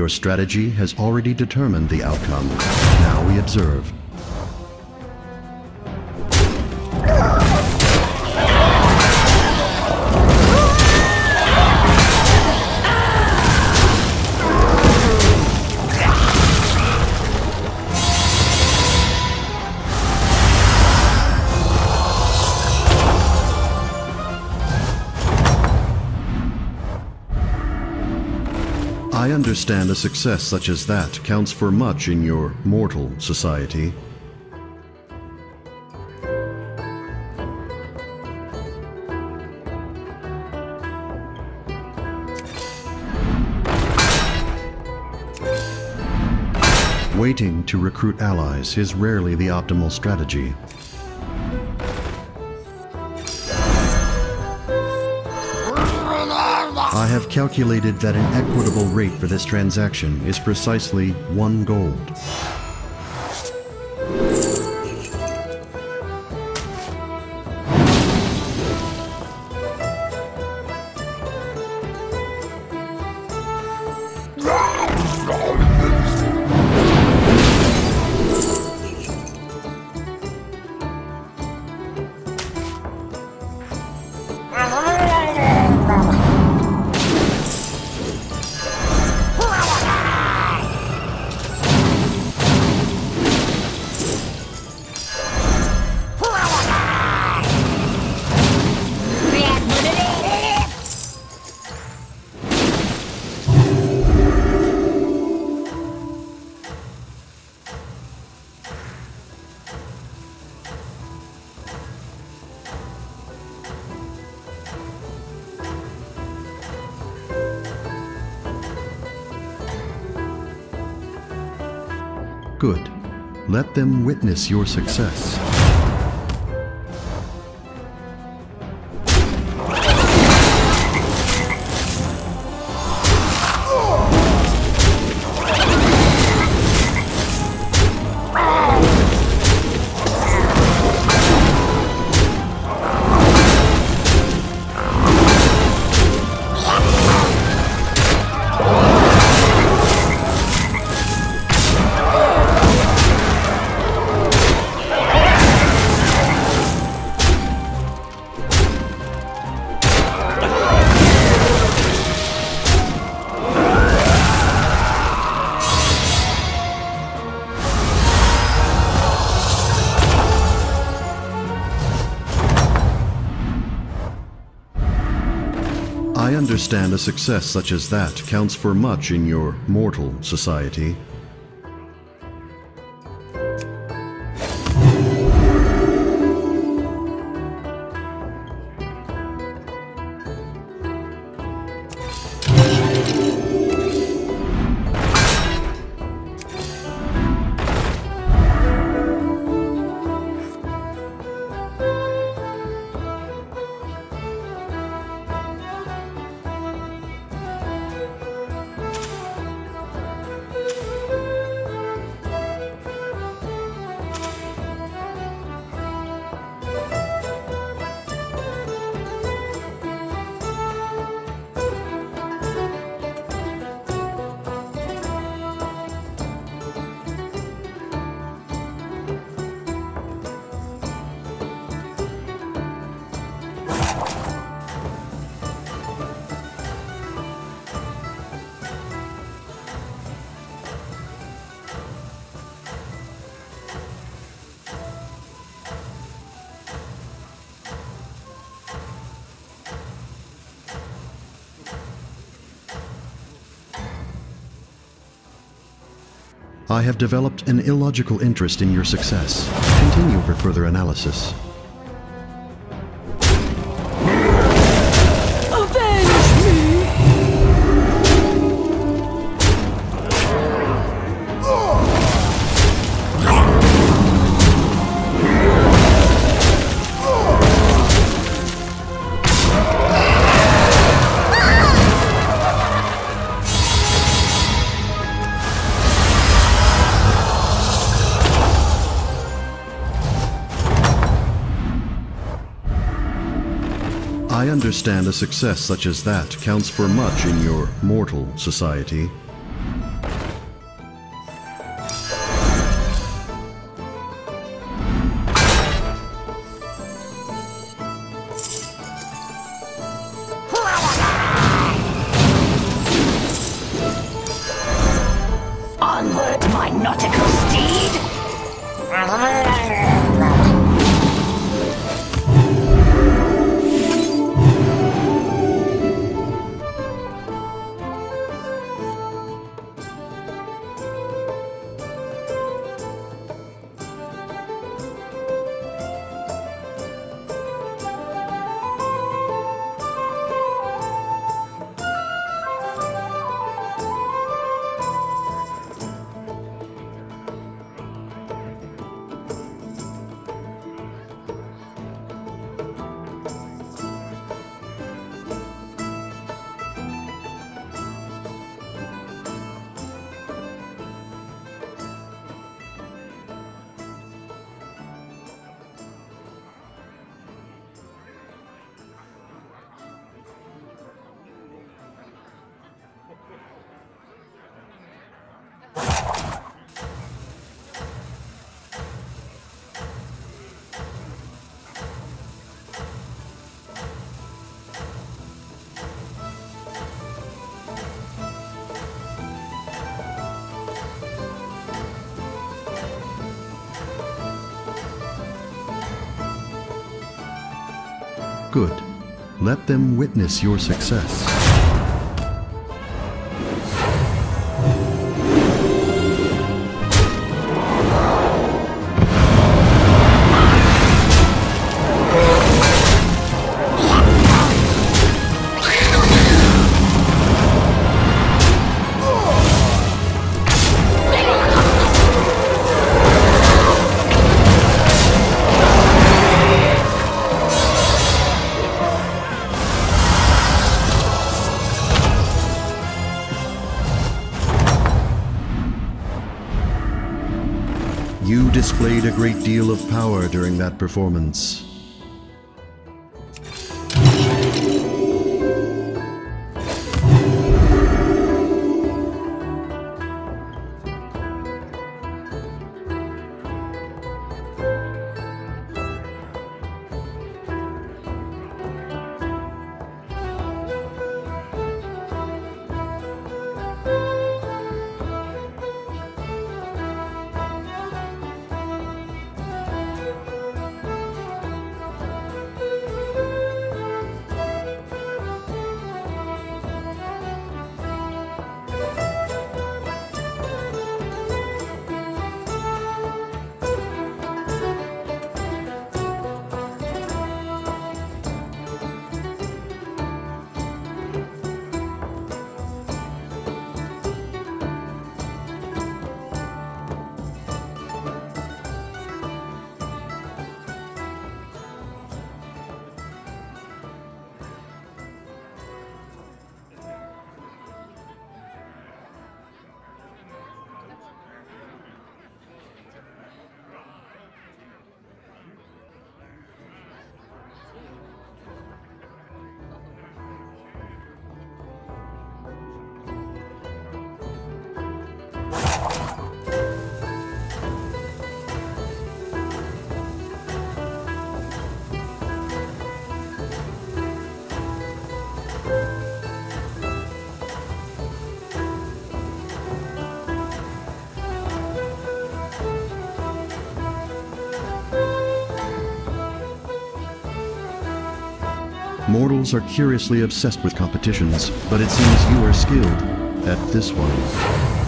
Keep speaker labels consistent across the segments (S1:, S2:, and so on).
S1: Your strategy has already determined the outcome. Now we observe. Understand a success such as that counts for much in your mortal society. Waiting to recruit allies is rarely the optimal strategy. Have calculated that an equitable rate for this transaction is precisely one gold. Let them witness your success. Understand a success such as that counts for much in your mortal society. I have developed an illogical interest in your success. Continue for further analysis. Understand a success such as that counts for much in your mortal society. Good. Let them witness your success. Displayed a great deal of power during that performance. Mortals are curiously obsessed with competitions, but it seems you are skilled at this one.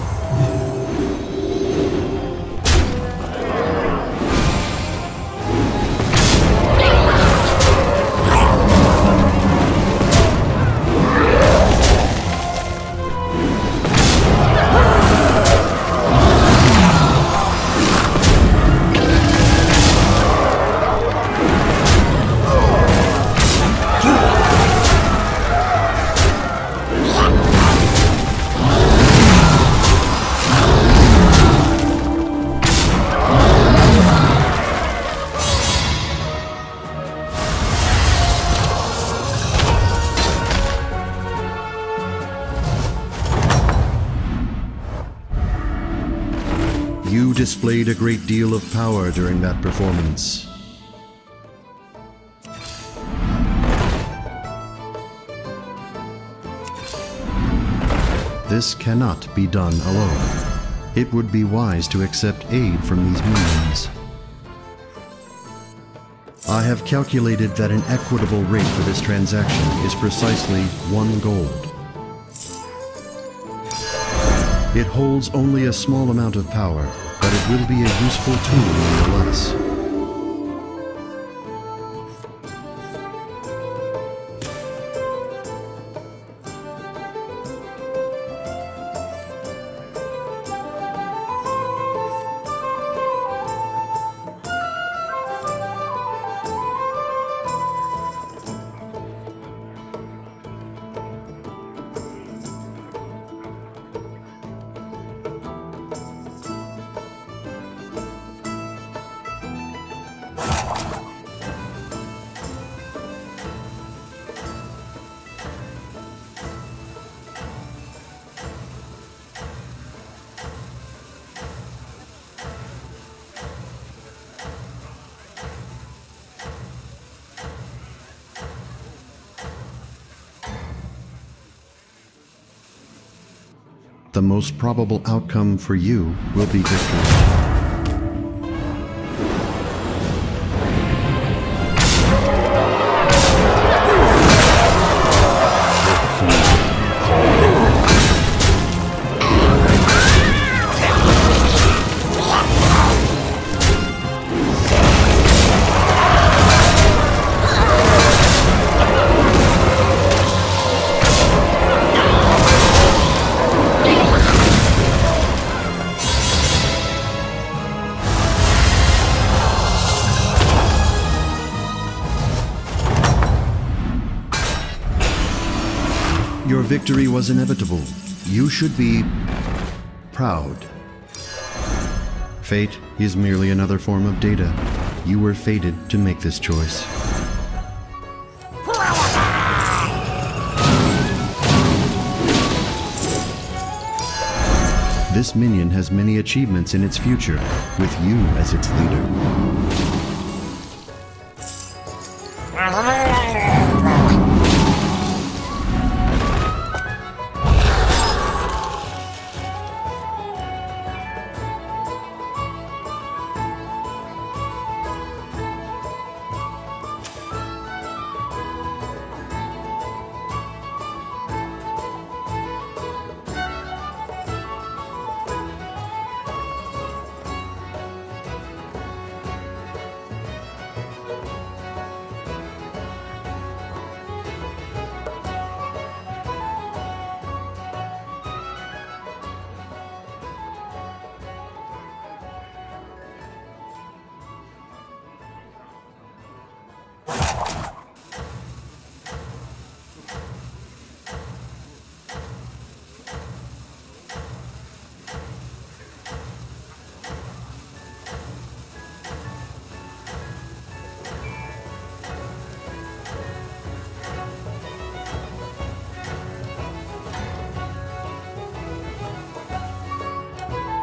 S1: Displayed a great deal of power during that performance. This cannot be done alone. It would be wise to accept aid from these minions. I have calculated that an equitable rate for this transaction is precisely one gold. It holds only a small amount of power, but it will be a useful tool nonetheless. The most probable outcome for you will be victory. Was inevitable. You should be proud. Fate is merely another form of data. You were fated to make this choice. This minion has many achievements in its future, with you as its leader.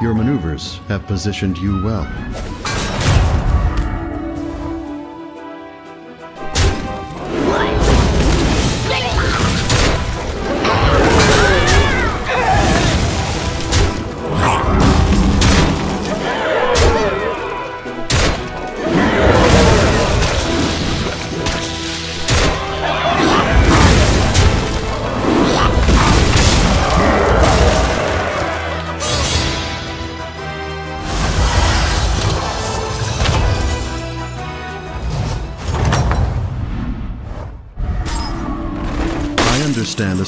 S1: Your maneuvers have positioned you well.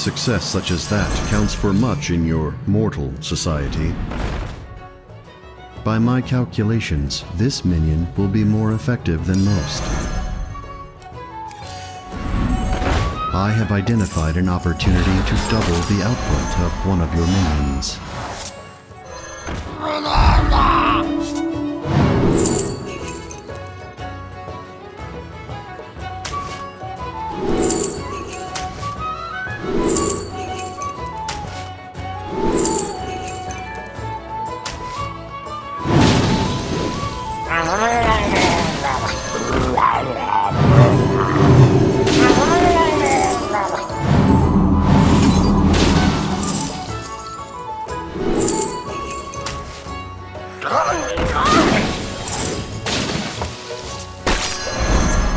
S1: Success such as that counts for much in your mortal society. By my calculations, this minion will be more effective than most. I have identified an opportunity to double the output of one of your minions.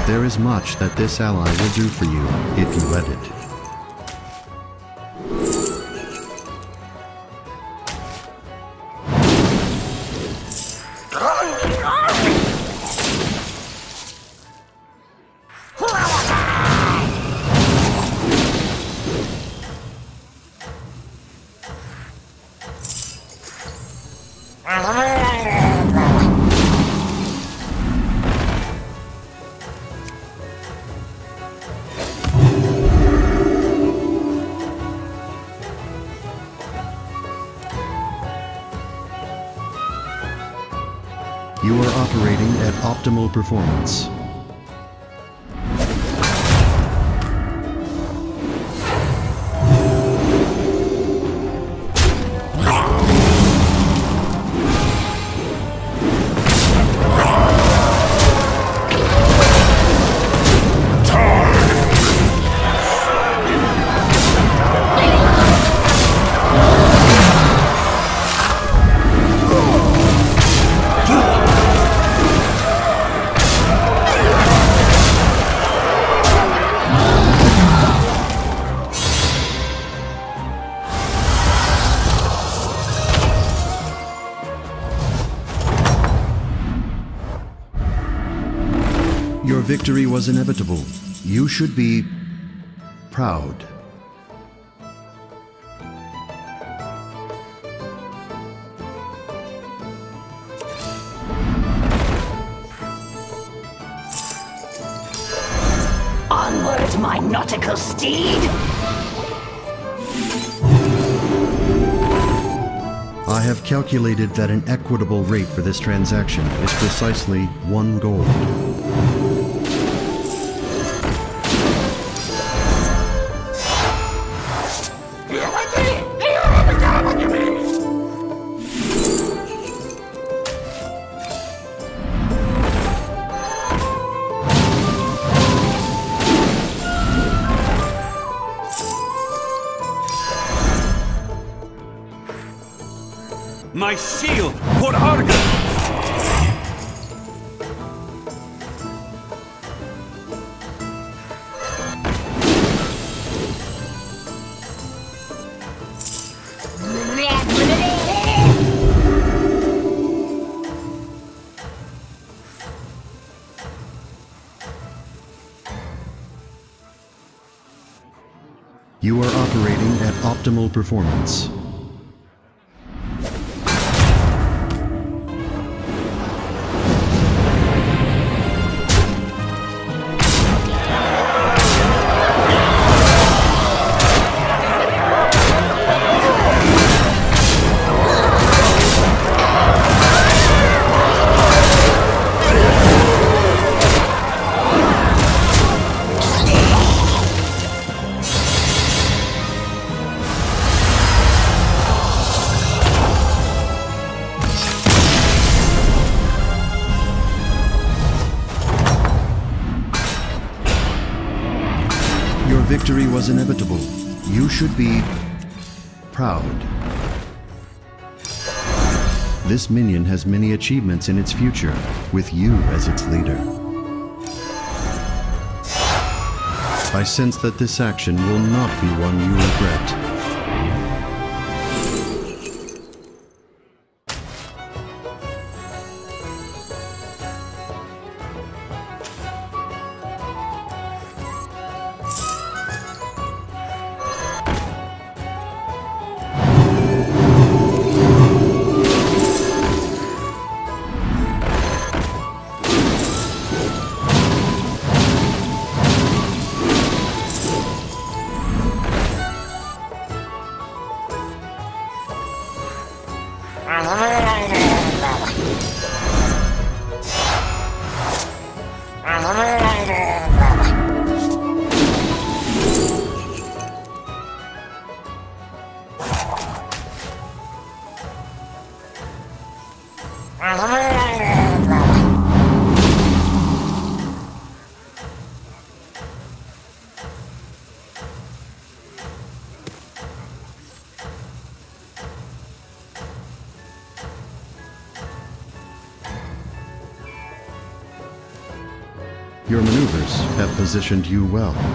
S1: There is much that this ally will do for you if you let it. You are operating at optimal performance. victory was inevitable. You should be proud.
S2: Onward, my nautical steed!
S1: I have calculated that an equitable rate for this transaction is precisely one gold. Optimal performance. Should be proud. This minion has many achievements in its future, with you as its leader. I sense that this action will not be one you regret. Your maneuvers have positioned you well.